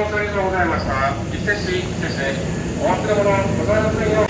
ご乗車ありがとうございました。伊勢市伊勢市お忘れ物ございませんよ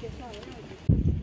别算了我让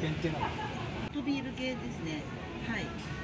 限定なのトビール系ですね。はい。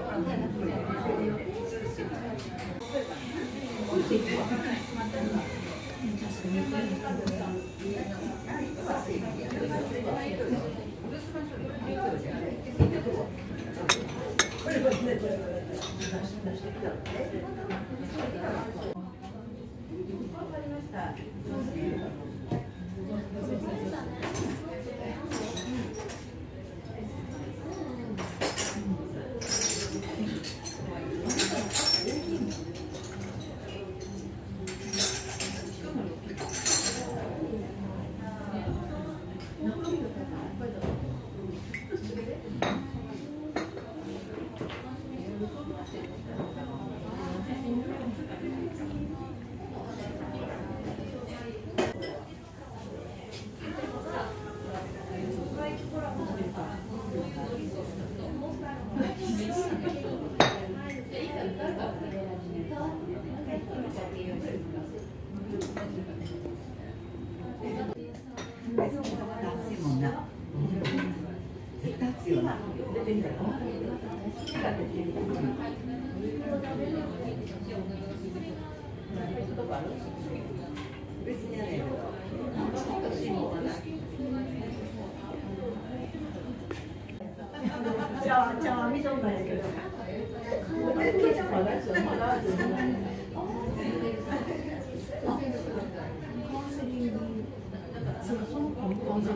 分かりました。ゆっ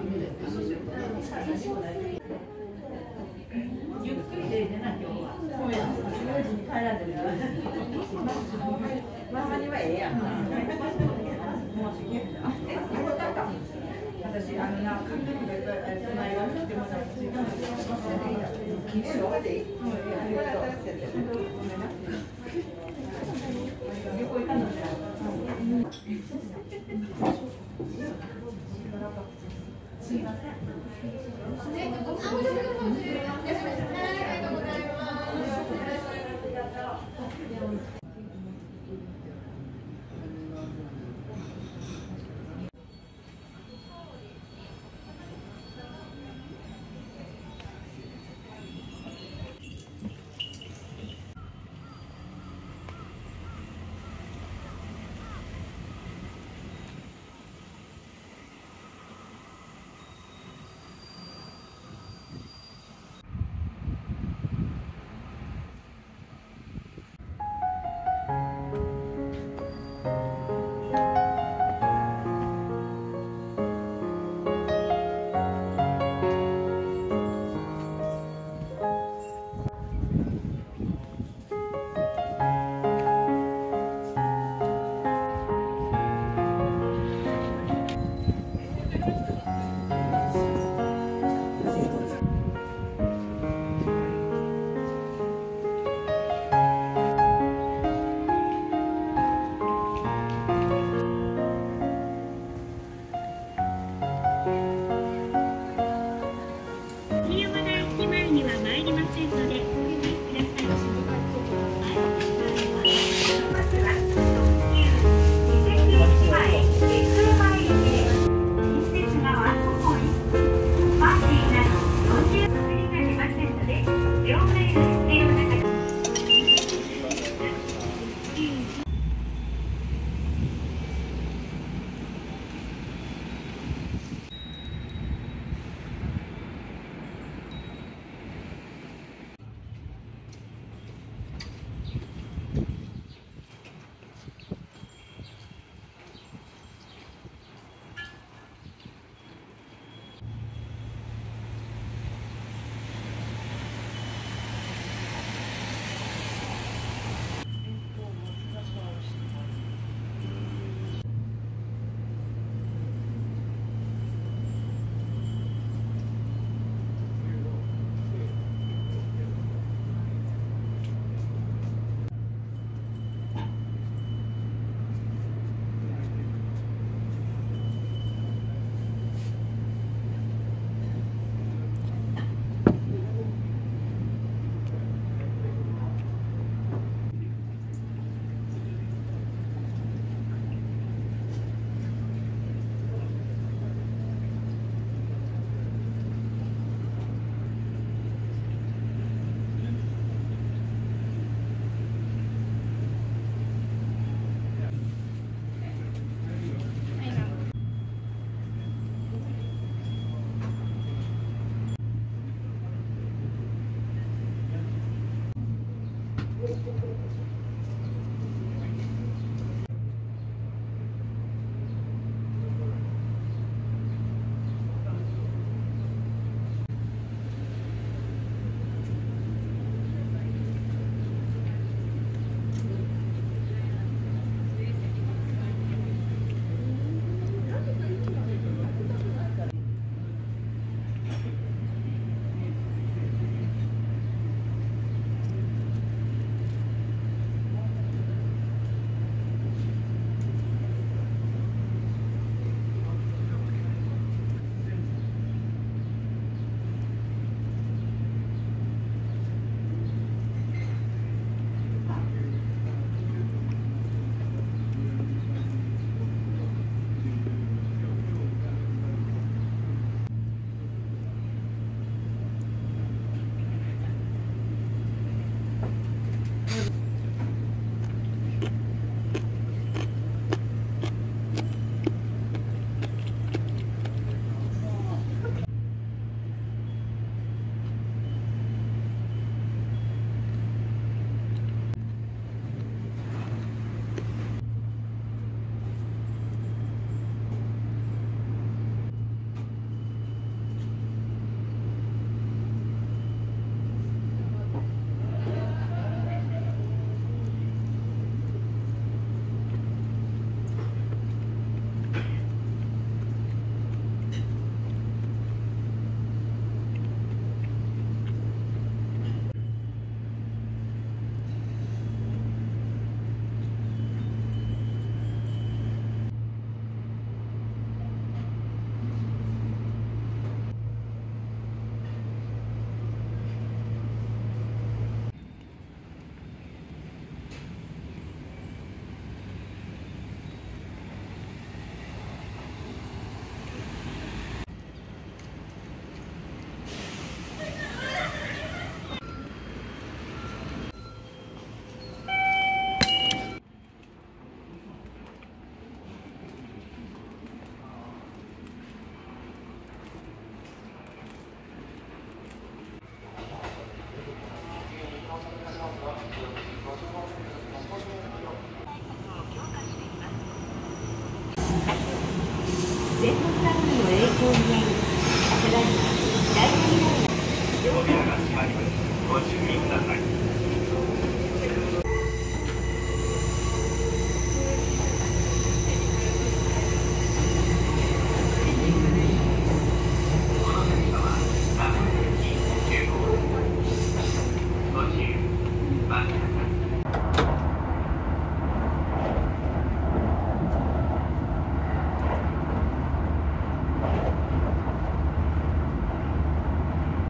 くりでいいねな今日は。ん、にれ。え。う。っ。な、でてもらって。いい。すいません。